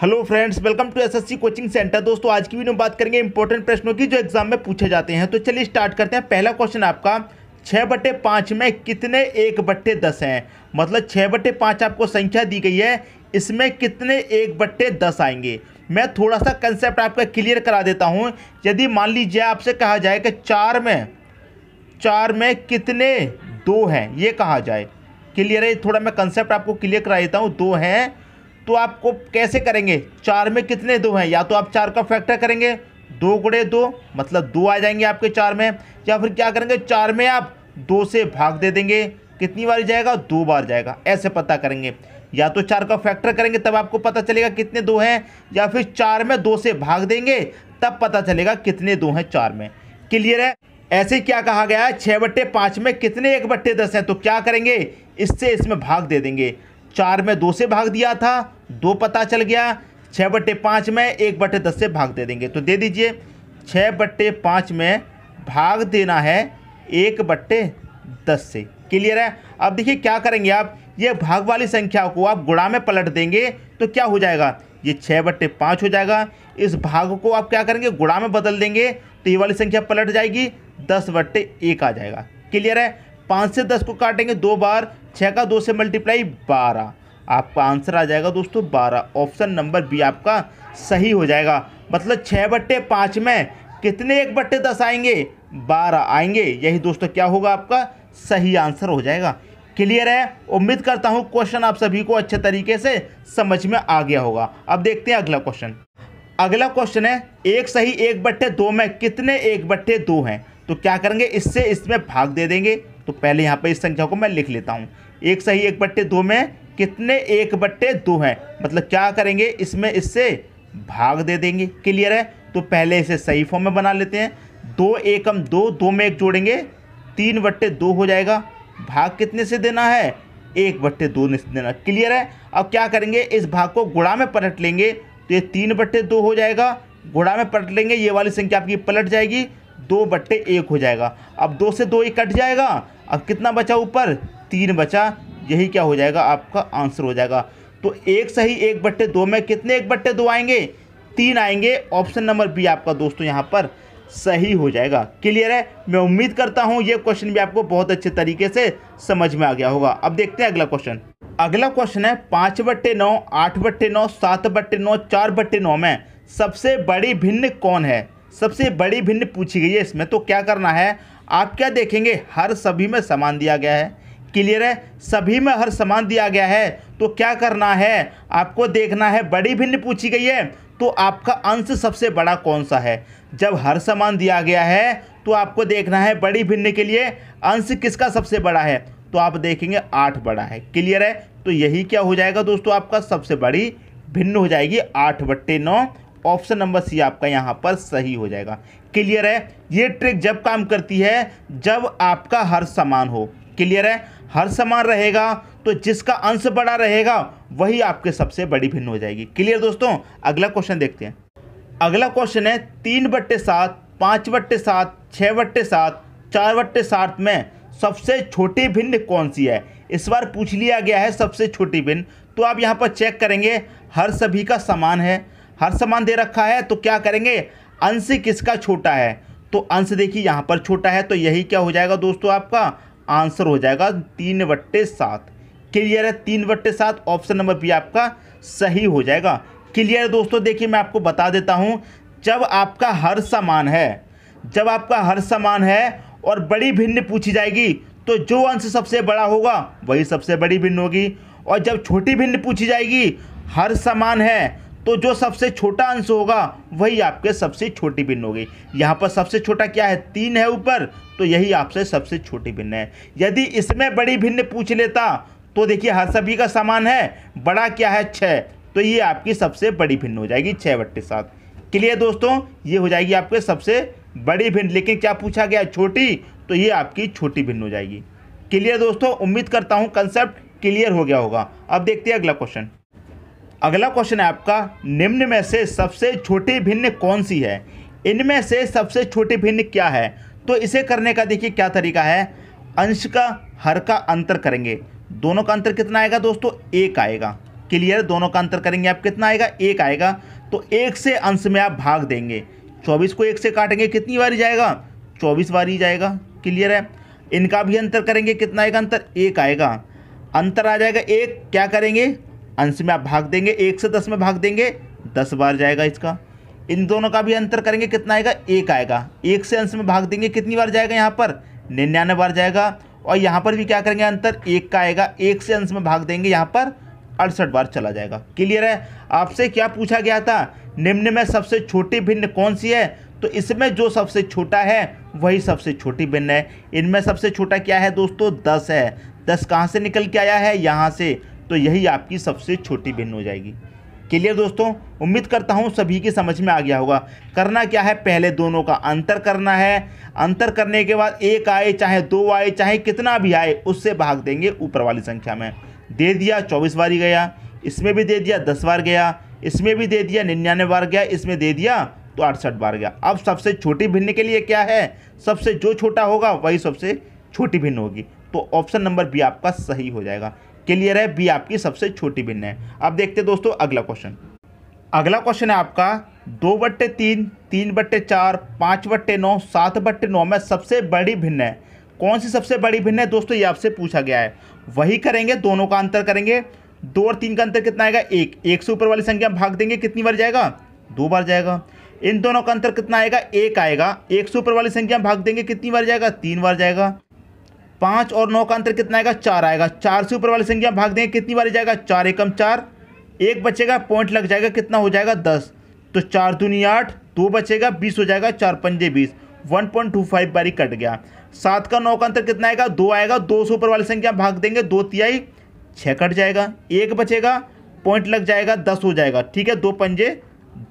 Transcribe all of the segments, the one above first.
Hello friends, welcome to SSC coaching centre. दोस्तों, आज की वीडियो में बात करेंगे इंपॉर्टेंट प्रश्नों की जो एग्ज़ाम में पूछे जाते हैं। तो चलिए स्टार्ट करते हैं। पहला क्वेश्चन आपका छः बट्टे पाँच में कितने एक बट्टे दस हैं? मतलब छः बट्टे पाँच आपको संख्या दी गई है, इसमें कितने एक बट्टे दस आएँगे? मैं थोड़ा सा कंसेप्ट आपका क्लियर करा देता हूँ। यदि मान लीजिए आपसे कहा जाए कि चार में चार में कितने दो हैं? ये कहा जाए। क्लियर है? थोड़ा मैं कंसेप्ट आपको क्लियर करा देता हूँ। दो हैं तो आपको कैसे करेंगे? चार में कितने दो हैं? या तो आप चार का फैक्टर करेंगे, दो गुड़े दो मतलब दो आ जाएँगे आपके चार में, या फिर क्या करेंगे? चार में आप दो से भाग दे देंगे, कितनी बार जाएगा? दो बार जाएगा, ऐसे पता करेंगे। या तो चार का फैक्टर करेंगे, तब आपको पता चलेगा कितने दो हैं, या फिर चार में दो से भाग देंगे, तब पता चलेगा कितने दो हैं चार में। क्लियर है? ऐसे क्या कहा गया है? छः बट्टे पाँच में कितने एक बट्टे दस हैं? तो क्या करेंगे? इससे इसमें भाग दे देंगे। चार में दो से भाग दिया था, दो पता चल गया छः बट्टे पाँच में एक बट्टे दस से भाग दे देंगे। तो दे दीजिए छः बट्टे पाँच में भाग देना है एक बट्टे दस से। क्लियर है? अब देखिए क्या करेंगे आप, ये भाग वाली संख्या को आप गुणा में पलट देंगे तो क्या हो जाएगा? ये छः बट्टे पाँच हो जाएगा। इस भाग को आप क्या करेंगे, गुणा में बदल देंगे तो ये वाली संख्या पलट जाएगी, दस बट्टे एक आ जाएगा। क्लियर है? पाँच से दस को काटेंगे दो बार छः का दो से मल्टीप्लाई बारह। आपका आंसर आ जाएगा दोस्तों बारह। ऑप्शन नंबर बी आपका सही हो जाएगा। मतलब छः बट्टे पाँच में कितने एक बट्टे दस आएँगे? बारह आएँगे। यही दोस्तों क्या होगा आपका? सही आंसर हो जाएगा। क्लियर है? उम्मीद करता हूँ क्वेश्चन आप सभी को अच्छे तरीके से समझ में आ गया होगा। अब देखते हैं अगला क्वेश्चन अगला क्वेश्चन है, एक सही एक बट्टे दो में कितने एक बट्टे दो हैं? तो क्या करेंगे? इससे इसमें भाग दे देंगे। तो पहले यहाँ पे इस संख्या को मैं लिख लेता हूँ। एक सही, एक बट्टे दो में कितने एक बट्टे दो हैं? मतलब क्या करेंगे? इसमें इससे भाग दे देंगे। क्लियर है? तो पहले इसे सही फॉर्म में बना लेते हैं। दो एकम दो दो में एक जोड़ेंगे। तीन बट्टे दो हो जाएगा। भाग कितने से देना है? एक बट्टे दो से देना। क्लियर है? अब क्या करेंगे? इस भाग को गुड़ा में पलट लेंगे। तो ये तीन बट्टे दो हो जाएगा। गुड़ा में पलट लेंगे। ये वाली संख्या आपकी पलट जाएगी। दो बट्टे एक हो जाएगा। अब दो से दो ही कट जाएगा। अब कितना बचा ऊपर? तीन बचा। यही क्या हो जाएगा? आपका आंसर हो जाएगा। तो एक सही एक बट्टे दो में कितने एक बट्टे दो आएँगे? तीन आएँगे। ऑप्शन नंबर बी आपका दोस्तों यहाँ पर सही हो जाएगा। क्लियर है? मैं उम्मीद करता हूँ ये क्वेश्चन भी आपको बहुत अच्छे तरीके से समझ में आ गया होगा। अब देखते हैं अगला क्वेश्चन। अगला क्वेश्चन है, पाँच बट्टे नौ, आठ बट्टे नौ, सात बट्टे नौ, चार बट्टे नौ में सबसे बड़ी भिन्न कौन है? सबसे बड़ी भिन्न पूछी गई है इसमें तो क्या करना है? आप क्या देखेंगे? हर सभी में समान दिया गया है। क्लियर है? सभी में हर समान दिया गया है। तो क्या करना है? आपको देखना है, बड़ी भिन्न पूछी गई है। तो आपका अंश सबसे बड़ा कौन सा है? जब हर समान दिया गया है तो आपको देखना है, बड़ी भिन्न के लिए अंश किसका सबसे बड़ा है? तो आप देखेंगे, आठ बड़ा है। क्लियर है? तो यही क्या हो जाएगा दोस्तों आपका? सबसे बड़ी भिन्न हो जाएगी, आठ बट्टे नौ। ऑप्शन नंबर सी आपका यहाँ पर सही हो जाएगा। क्लियर है? ये ट्रिक जब काम करती है, जब आपका हर समान हो। क्लियर है? हर समान रहेगा तो जिसका अंश बड़ा रहेगा, वही आपके सबसे बड़ी भिन्न हो जाएगी। क्लियर दोस्तों? अगला क्वेश्चन देखते हैं। अगला क्वेश्चन है, तीन बट्टे सात, पाँच बट्टे सात छः बट्टे सात, चार बट्टे सात में सबसे छोटी भिन्न कौन सी है? इस बार पूछ लिया गया है सबसे छोटी भिन्न। तो आप यहाँ पर चेक करेंगे, हर सभी का समान है। हर समान दे रखा है तो क्या करेंगे? अंश किसका छोटा है? तो अंश देखिए, यहाँ पर छोटा है तो यही क्या हो जाएगा दोस्तों आपका? आंसर हो जाएगा तीन बट्टे सात। क्लियर है? तीन बट्टे सात ऑप्शन नंबर बी आपका सही हो जाएगा। क्लियर है दोस्तों? देखिए, मैं आपको बता देता हूँ, जब आपका हर समान है, जब आपका हर समान है और बड़ी भिन्न पूछी जाएगी तो जो अंश सबसे बड़ा होगा, वही सबसे बड़ी भिन्न होगी। और जब छोटी भिन्न पूछी जाएगी, हर समान है तो जो सबसे छोटा अंश होगा, वही आपके सबसे छोटी भिन्न होगी। यहाँ पर सबसे छोटा क्या है? तीन है ऊपर तो यही आपसे सबसे छोटी भिन्न है। यदि इसमें बड़ी भिन्न पूछ लेता तो देखिए हर सभी का समान है, बड़ा क्या है? छः तो ये आपकी सबसे बड़ी भिन्न हो जाएगी छः बट्टे सात। क्लियर दोस्तों? ये हो जाएगी आपके सबसे बड़ी भिन्न। लेकिन क्या पूछा गया? छोटी तो ये आपकी छोटी भिन्न हो जाएगी। क्लियर दोस्तों? उम्मीद करता हूँ कंसेप्ट क्लियर हो गया होगा। अब देखते हैं अगला क्वेश्चन अगला क्वेश्चन है आपका, निम्न में से सबसे छोटी भिन्न कौन सी है? इनमें से सबसे छोटी भिन्न क्या है? तो इसे करने का देखिए क्या तरीका है। अंश का, हर का अंतर करेंगे। दोनों का अंतर कितना आएगा दोस्तों? एक आएगा। क्लियर दोनों का अंतर करेंगे आप कितना आएगा? एक आएगा। तो एक से अंश में आप भाग देंगे। चौबीस को एक से काटेंगे, कितनी बारी जाएगा? चौबीस बारी जाएगा। क्लियर है? इनका भी अंतर करेंगे, कितना आएगा? अंतर एक आएगा। अंतर आ जाएगा एक, क्या करेंगे? अंश में आप भाग देंगे, एक से दस में भाग देंगे, दस बार जाएगा इसका। इन दोनों का भी अंतर करेंगे, कितना आएगा? एक आएगा। एक से अंश में भाग देंगे, कितनी बार जाएगा यहाँ पर? निन्यानवे बार जाएगा। और यहाँ पर भी क्या करेंगे अंतर? एक का आएगा। एक से अंश में भाग देंगे, यहाँ पर अड़सठ बार चला जाएगा। क्लियर है? आपसे क्या पूछा गया था? निम्न में सबसे छोटी भिन्न कौन सी है? तो इसमें जो सबसे छोटा है, वही सबसे छोटी भिन्न है। इनमें सबसे छोटा क्या है दोस्तों? दस है। दस कहाँ से निकल के आया है? यहाँ से। तो यही आपकी सबसे छोटी भिन्न हो जाएगी। क्लियर दोस्तों? उम्मीद करता हूँ सभी की समझ में आ गया होगा। करना क्या है? पहले दोनों का अंतर करना है। अंतर करने के बाद एक आए, चाहे दो आए, चाहे कितना भी आए, उससे भाग देंगे ऊपर वाली संख्या में। दे दिया, चौबीस बार ही गया। इसमें भी दे दिया, दस बार गया। इसमें भी दे दिया, निन्यानवे बार गया। इसमें दे दिया तो अड़सठ बार गया। अब सबसे छोटी भिन्न के लिए क्या है? सबसे जो छोटा होगा, वही सबसे छोटी भिन्न होगी। तो ऑप्शन नंबर बी आपका सही हो जाएगा। क्लियर है? बी आपकी सबसे छोटी भिन्न है। अब देखते दोस्तों अगला क्वेश्चन। अगला क्वेश्चन है आपका, दो बट्टे तीन तीन बट्टे चार, पाँच बट्टे नौ, सात बट्टे नौ में सबसे बड़ी भिन्न है। कौन सी सबसे बड़ी भिन्न है? दोस्तों ये आपसे पूछा गया है। वही करेंगे, दोनों का अंतर करेंगे। दो और तीन का अंतर कितना आएगा? एक। एक से ऊपर वाली संख्या भाग देंगे, कितनी बार जाएगा? दो बार जाएगा। इन दोनों का अंतर कितना आएगा? एक आएगा। एक से ऊपर वाली संख्या भाग देंगे, कितनी बार जाएगा? तीन बार जाएगा। पाँच और नौ का अंतर कितना आएगा? चार आएगा। चार से ऊपर वाली संख्या भाग देंगे। कितनी बार जाएगा? चार एकम चार। एक बचेगा पॉइंट लग जाएगा। कितना हो जाएगा? दस। तो चार दूनी आठ, दो बचेगा, बीस हो जाएगा, चार पंजे बीस। वन पॉइंट टू फाइव बारी कट गया। सात का नौ का अंतर कितना आएगा? दो आएगा। दो से ऊपर वाली संख्या भाग देंगे। दो तिहाई छः कट जाएगा। एक बचेगा पॉइंट लग जाएगा, दस हो जाएगा। ठीक है, दो पंजे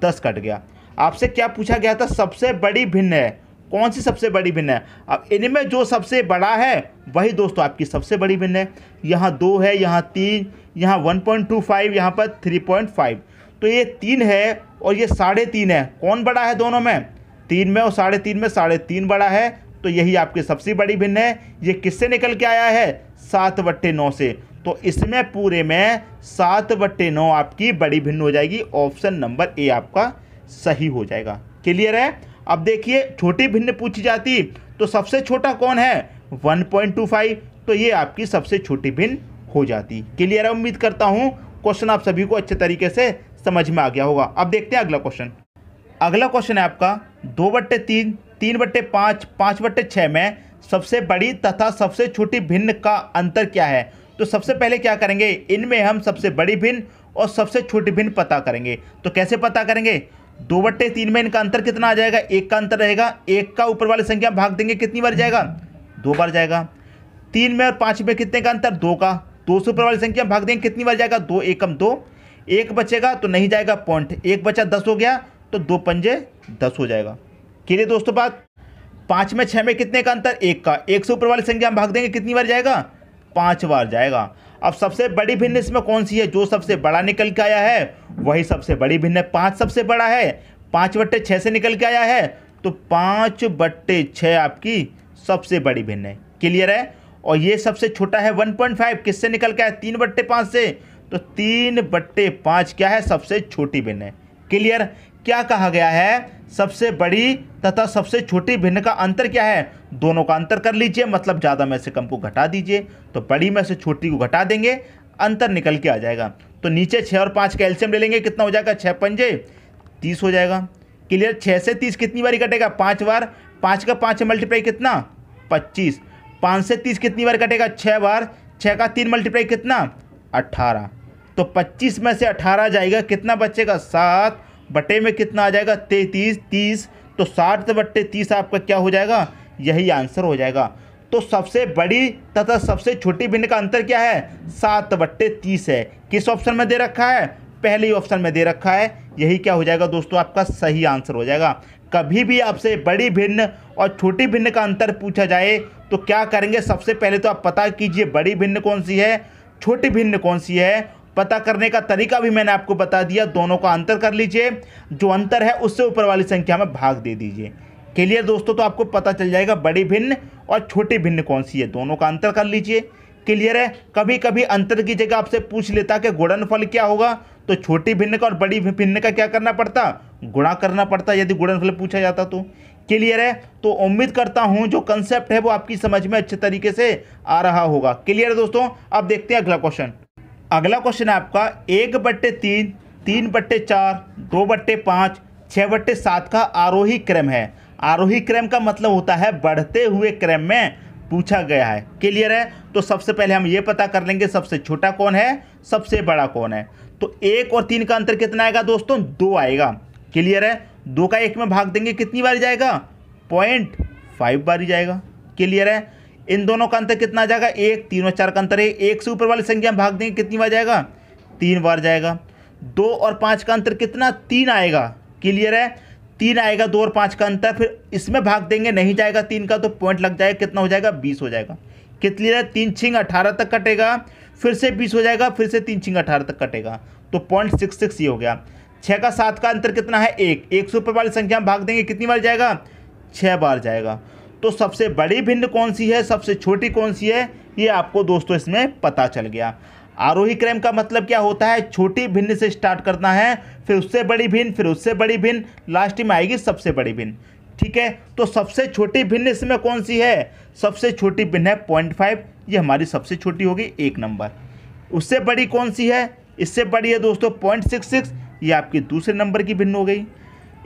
दस कट गया। आपसे क्या पूछा गया था? सबसे बड़ी भिन्न है। कौन सी सबसे बड़ी भिन्न है? अब इनमें जो सबसे बड़ा है, वही दोस्तों आपकी सबसे बड़ी भिन्न है। यहाँ दो है, यहाँ तीन, यहाँ वन पॉइंट टू फाइव, यहाँ पर थ्री पॉइंट फाइव। तो ये तीन है और ये साढ़े तीन है। कौन बड़ा है दोनों में? तीन में और साढ़े तीन में साढ़े तीन बड़ा है। तो यही आपकी सबसे बड़ी भिन्न है। ये किससे निकल के आया है? सात बट्टे नौ से। तो इसमें पूरे में सात बट्टे नौ आपकी बड़ी भिन्न हो जाएगी। ऑप्शन नंबर ए आपका सही हो जाएगा। क्लियर है? अब देखिए, छोटी भिन्न पूछी जाती तो सबसे छोटा कौन है? 1.25 तो ये आपकी सबसे छोटी भिन्न हो जाती। क्लियर है? उम्मीद करता हूँ, क्वेश्चन आप सभी को अच्छे तरीके से समझ में आ गया होगा। अब देखते हैं अगला क्वेश्चन। अगला क्वेश्चन है आपका, दो बट्टे तीन तीन बट्टे पाँच पाँच बट्टे छः में सबसे बड़ी तथा सबसे छोटी भिन्न का अंतर क्या है? तो सबसे पहले क्या करेंगे? इनमें हम सबसे बड़ी भिन्न और सबसे छोटी भिन्न पता करेंगे। तो कैसे पता करेंगे? दो बट्टे तीन में इनका अंतर कितना आ जाएगा? एक का अंतर रहेगा। एक का ऊपर वाली संख्या भाग देंगे, कितनी बार जाएगा? दो बार जाएगा। तीन में और पाँच में कितने का अंतर? दो का। दो से ऊपर वाली संख्या भाग देंगे, कितनी बार जाएगा? दो एकम दो। एक बचेगा तो नहीं जाएगा पॉइंट। एक बचा दस हो गया तो दो पंजे दस हो जाएगा। क्लियर दोस्तों बात? पाँच में छः में कितने का अंतर? एक का। एक से ऊपर वाली संख्या भाग देंगे, कितनी बार जाएगा? पाँच बार जाएगा। अब सबसे बड़ी भिन्न इसमें कौन सी है? जो सबसे बड़ा निकल के आया है, वही सबसे बड़ी भिन्न है पाँच सबसे बड़ा है। पाँच बट्टे छः से निकल के आया है तो पाँच बट्टे छः आपकी सबसे बड़ी भिन्न है। क्लियर है? और ये सबसे छोटा है वन पॉइंट फाइव, किससे निकल के आया? तीन बट्टे पाँच से। तो तीन बट्टे पाँच क्या है? सबसे छोटी भिन्न है। क्लियर क्या कहा गया है? सबसे बड़ी तथा सबसे छोटी भिन्न का अंतर क्या है? दोनों का अंतर कर लीजिए मतलब ज़्यादा में से कम को घटा दीजिए तो बड़ी में से छोटी को घटा देंगे, अंतर निकल के आ जाएगा। तो नीचे छः और पाँच कैल्शियम ले लेंगे, कितना हो जाएगा? छः पंजे, तीस हो जाएगा। क्लियर? छः से तीस कितनी बारी कटेगा पाँच बार। पाँच का पाँच मल्टीप्लाई कितना? पच्चीस। पाँच से तीस कितनी बार कटेगा छः बार। छः का तीन मल्टीप्लाई कितना? अट्ठारह तो पच्चीस में से अठारह जाएगा, कितना बचेगा? सात। बटे में कितना आ जाएगा? तैतीस। तीस। तो साठ बट्टे तीस आपका क्या हो जाएगा? यही आंसर हो जाएगा। तो सबसे बड़ी तथा सबसे छोटी भिन्न का अंतर क्या है? सात बट्टे तीस है। किस ऑप्शन में दे रखा है? पहले ही ऑप्शन में दे रखा है। यही क्या हो जाएगा दोस्तों? आपका सही आंसर हो जाएगा। कभी भी आपसे बड़ी भिन्न और छोटी भिन्न का अंतर पूछा जाए तो क्या करेंगे? सबसे पहले तो आप पता कीजिए बड़ी भिन्न कौन सी है, छोटी भिन्न कौन सी है पता करने का तरीका भी मैंने आपको बता दिया। दोनों का अंतर कर लीजिए। जो अंतर है, उससे ऊपर वाली संख्या में भाग दे दीजिए। क्लियर दोस्तों तो आपको पता चल जाएगा बड़ी भिन्न और छोटी भिन्न कौन सी है। दोनों का अंतर कर लीजिए। क्लियर है? कभी कभी अंतर की जगह आपसे पूछ लेता कि गुणनफल क्या होगा? तो छोटी भिन्न का और बड़ी भिन्न का क्या करना पड़ता? गुणा करना पड़ता, यदि गुणनफल पूछा जाता तो। क्लियर है? तो उम्मीद करता हूँ, जो कंसेप्ट है वो आपकी समझ में अच्छे तरीके से आ रहा होगा। क्लियर है दोस्तों? अब देखते हैं अगला क्वेश्चन अगला क्वेश्चन है आपका, एक बट्टे तीन तीन बट्टे चार, दो बट्टे पाँच छः बट्टे सात का आरोही क्रम है। आरोही क्रम का मतलब होता है बढ़ते हुए क्रम में पूछा गया है। क्लियर है? तो सबसे पहले हम ये पता कर लेंगे, सबसे छोटा कौन है, सबसे बड़ा कौन है। तो एक और तीन का अंतर कितना आएगा दोस्तों? दो आएगा। क्लियर है? दो का एक में भाग देंगे, कितनी बार जाएगा? पॉइंट फाइव बार जाएगा। क्लियर है? इन दोनों का अंतर कितना आ जाएगा? एक, तीन और चार का अंतर है। एक से ऊपर वाली संख्या भाग देंगे, कितनी बार जाएगा? तीन बार जाएगा। दो और पाँच का अंतर कितना? तीन आएगा। क्लियर है? तीन आएगा, दो और पाँच का अंतर, फिर इसमें भाग देंगे, नहीं जाएगा तीन का तो पॉइंट लग जाएगा, कितना हो जाएगा? बीस हो जाएगा। कितनी है? तीन छिंग अठारह तक कटेगा, फिर से बीस हो जाएगा, फिर से तीन छिंग अठारह तक कटेगा। तो पॉइंट सिक्स सिक्स ये हो गया। छः का सात का अंतर कितना है? एक। एक सौ ऊपर वाली संख्या में भाग देंगे, कितनी बार जाएगा? छः बार जाएगा। तो सबसे बड़ी भिन्न कौन सी है, सबसे छोटी कौन सी है, ये आपको दोस्तों इसमें पता चल गया। आरोही क्रम का मतलब क्या होता है? छोटी भिन्न से स्टार्ट करना है, फिर उससे बड़ी भिन्न, फिर उससे बड़ी भिन्न, लास्ट में आएगी सबसे बड़ी भिन्न। ठीक है? तो सबसे छोटी भिन्न इसमें कौन सी है? सबसे छोटी भिन्न है पॉइंट फाइव, ये हमारी सबसे छोटी होगी एक नंबर। उससे बड़ी कौन सी है? इससे बड़ी है दोस्तों पॉइंट सिक्स सिक्स, ये आपकी दूसरे नंबर की भिन्न हो गई।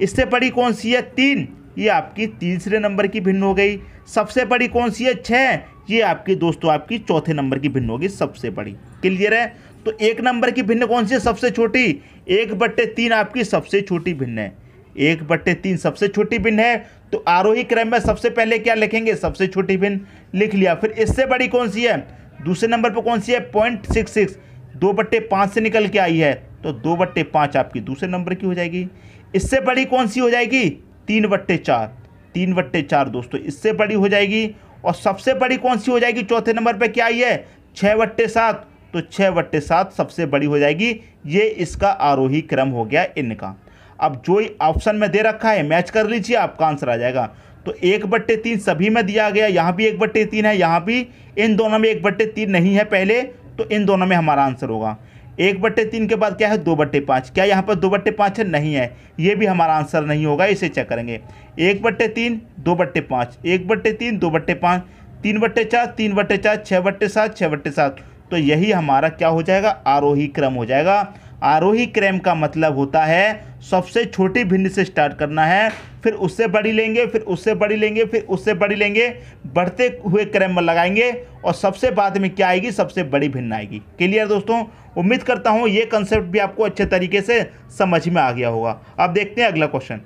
इससे बड़ी कौन सी है? तीन ये आपकी तीसरे नंबर की भिन्न हो गई। सबसे बड़ी कौन सी है? छः ये आपकी दोस्तों, आपकी चौथे नंबर की भिन्न होगी, सबसे बड़ी। क्लियर है? तो एक नंबर की भिन्न कौन सी है? सबसे छोटी। एक बट्टे तीन आपकी सबसे छोटी भिन्न है। एक बट्टे तीन सबसे छोटी भिन्न है। तो आरोही क्रम में सबसे पहले क्या लिखेंगे? सबसे छोटी भिन्न। लिख लिया। फिर इससे बड़ी कौन सी है? दूसरे नंबर पर कौन सी है? Point six six. दो बट्टे पाँच से निकल के आई है। तो दो बट्टे पाँच आपकी दूसरे नंबर की हो जाएगी। इससे बड़ी कौन सी हो जाएगी? तीन बट्टे चार, तीन बट्टे चार दोस्तों, इससे बड़ी हो जाएगी। और सबसे बड़ी कौन सी हो जाएगी? चौथे नंबर पे क्या आई है? छः बट्टे सात। तो छः बट्टे सात सबसे बड़ी हो जाएगी। ये इसका आरोही क्रम हो गया इनका। अब जो ऑप्शन में दे रखा है, मैच कर लीजिए, आपका आंसर आ जाएगा। तो एक बट्टे तीन सभी में दिया गया। यहाँ भी एक बट्टे तीन है, यहाँ भी। इन दोनों में एक बट्टे तीन नहीं है पहले तो इन दोनों में हमारा आंसर होगा। एक बट्टे तीन के बाद क्या है? दो बट्टे पाँच। क्या यहाँ पर दो बट्टे पाँच है? नहीं है। ये भी हमारा आंसर नहीं होगा, इसे चेक करेंगे। एक बट्टे तीन, दो बट्टे पाँच। एक बट्टे तीन, दो बट्टे पाँच। तीन बट्टे चार, तीन बट्टे चार छः बट्टे सात छः बट्टे सात। तो यही हमारा क्या हो जाएगा? आरोही क्रम हो जाएगा। आरोही क्रम का मतलब होता है, सबसे छोटी भिन्न से स्टार्ट करना है, फिर उससे बड़ी लेंगे, फिर उससे बड़ी लेंगे, फिर उससे बड़ी लेंगे, बढ़ते हुए क्रम में लगाएँगे, और सबसे बाद में क्या आएगी? सबसे बड़ी भिन्न आएगी। क्लियर दोस्तों? उम्मीद करता हूँ ये कंसेप्ट भी आपको अच्छे तरीके से समझ में आ गया होगा। अब देखते हैं अगला क्वेश्चन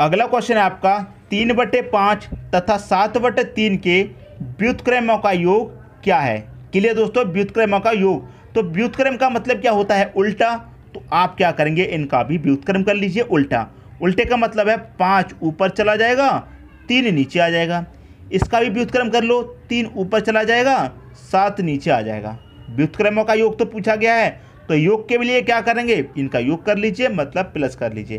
अगला क्वेश्चन है आपका, तीन बटे पाँच तथा सात बटे तीन के व्युतक्रमों का योग क्या है? क्लियर दोस्तों? व्युतक्रमों का योग। तो व्युतक्रम का मतलब क्या होता है उल्टा? तो आप क्या करेंगे? इनका भी व्युतक्रम कर लीजिए उल्टा। उल्टे का मतलब है पाँच ऊपर चला जाएगा, तीन नीचे आ जाएगा। इसका भी व्युतक्रम कर लो, तीन ऊपर चला जाएगा, सात नीचे आ जाएगा। व्युतक्रमों का योग तो पूछा गया है तो योग के लिए क्या करेंगे? इनका योग कर लीजिए मतलब प्लस कर लीजिए।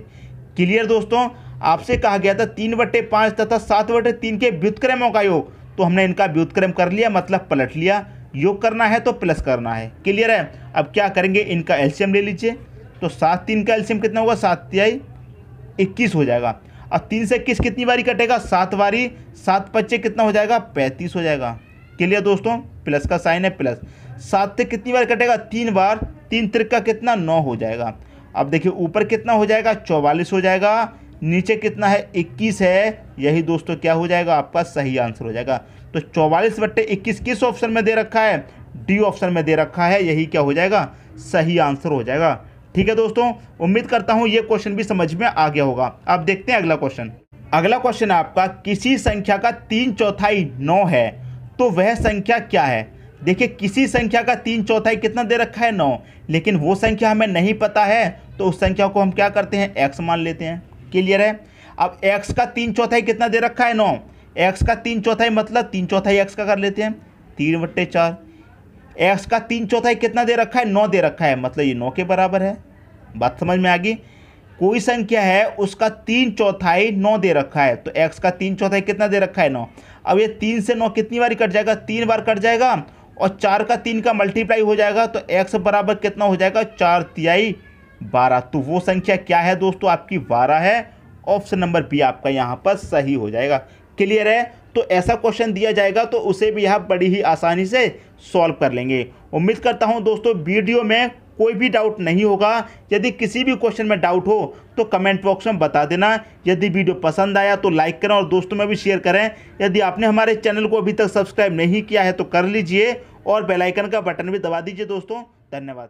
क्लियर दोस्तों? आपसे कहा गया था तीन बटे पाँच तथा सात बटे तीन के व्युतक्रमों का योग। तो हमने इनका व्युतक्रम कर लिया मतलब पलट लिया। योग करना है तो प्लस करना है। क्लियर है? अब क्या करेंगे? इनका एल्शियम ले लीजिए। तो सात तीन का एल्शियम कितना होगा? सात तिहाई इक्कीस हो जाएगा। अब तीन से इक्कीस कितनी बारी कटेगा? सात बारी। सात पच्चे कितना हो जाएगा? पैंतीस हो जाएगा। क्लियर दोस्तों? प्लस का साइन है प्लस सात से कितनी बार कटेगा? तीन बार। तीन त्रिक का कितना? नौ हो जाएगा। अब देखिए, ऊपर कितना हो जाएगा? चौवालीस हो जाएगा। नीचे कितना है? इक्कीस है। यही दोस्तों क्या हो जाएगा? आपका सही आंसर हो जाएगा। तो चौवालीस बट्टे इक्कीस किस ऑप्शन में दे रखा है? डी ऑप्शन में दे रखा है। यही क्या हो जाएगा? सही आंसर हो जाएगा। ठीक है दोस्तों, उम्मीद करता हूँ ये क्वेश्चन भी समझ में आ गया होगा। अब देखते हैं अगला क्वेश्चन। अगला क्वेश्चन है आपका, किसी संख्या का तीन चौथाई नौ है? तो वह संख्या क्या है? देखिए, किसी संख्या का तीन चौथाई कितना दे रखा है? नौ। लेकिन वो संख्या हमें नहीं पता है तो उस संख्या को हम क्या करते हैं? एक्स मान लेते हैं। क्लियर है? अब एक्स का तीन चौथाई कितना दे रखा है? नौ। एक्स का तीन चौथाई मतलब तीन चौथाई एक्स का कर लेते हैं। तीन बट्टे चार। एक्स का तीन चौथाई कितना दे रखा है? नौ दे रखा है। मतलब ये नौ के बराबर है। बात समझ में आ गई? कोई संख्या है, उसका तीन चौथाई नौ दे रखा है। तो एक्स का तीन चौथाई कितना दे रखा है? नौ। अब ये तीन से नौ कितनी बार कट जाएगा? तीन बार कट जाएगा और चार का तीन का मल्टीप्लाई हो जाएगा तो एक्स बराबर कितना हो जाएगा? चार तिहाई बारह। तो वो संख्या क्या है दोस्तों? आपकी बारह है। ऑप्शन नंबर बी आपका यहाँ पर सही हो जाएगा। क्लियर है? तो ऐसा क्वेश्चन दिया जाएगा तो उसे भी आप बड़ी ही आसानी से सॉल्व कर लेंगे। उम्मीद करता हूँ दोस्तों, वीडियो में कोई भी डाउट नहीं होगा। यदि किसी भी क्वेश्चन में डाउट हो तो कमेंट बॉक्स में बता देना। यदि वीडियो पसंद आया तो लाइक करें और दोस्तों में भी शेयर करें। यदि आपने हमारे चैनल को अभी तक सब्सक्राइब नहीं किया है तो कर लीजिए और बेलाइकन का बटन भी दबा दीजिए दोस्तों। धन्यवाद।